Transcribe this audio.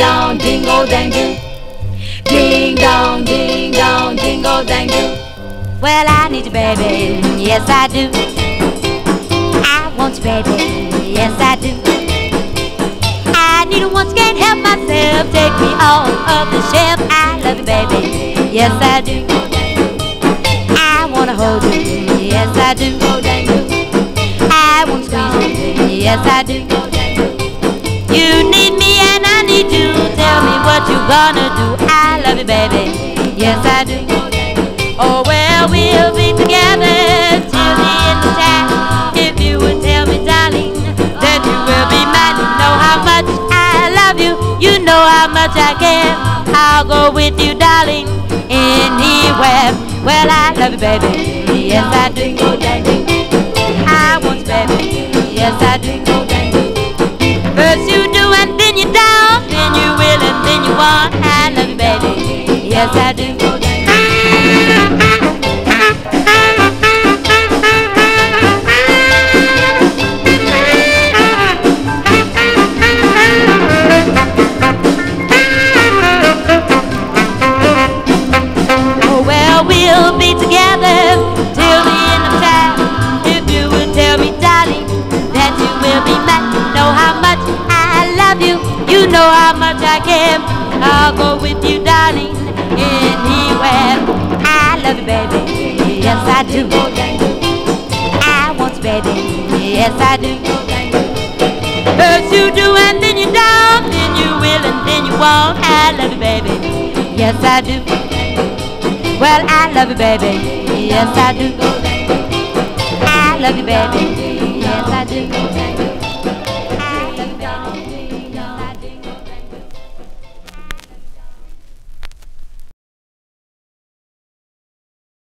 dong, dingle dangle. Ding dong, ding dong, dingo dangle. Well, I need you, baby. Yes, I do. I want you, baby. Yes, I do. I need you once, can't help myself. Take me off of the shelf. I love you, baby. Yes, I do. I wanna hold you. Yes, I do. I want to squeeze you. Yes, I do. You gonna do. I love you, baby. Yes, I do. Oh, well, we'll be together till the end of time. If you would tell me, darling, that you will be mine. You know how much I love you. You know how much I care. I'll go with you, darling, anywhere. Well, I love you, baby. Yes, I do. I want you, baby. Yes, I do. Yes, I do. we'll be together till the end of time. If you tell me, darling, that you will be mine. Know how much I love you. You know how much I care. I'll go with you, darling, anywhere. I love you, baby. Yes, I do. I want you, baby. Yes, I do. First you do and then you don't, then you will and then you won't. I love you, baby. Yes, I do. Well, I love you, baby. Yes, I do. I love you, baby.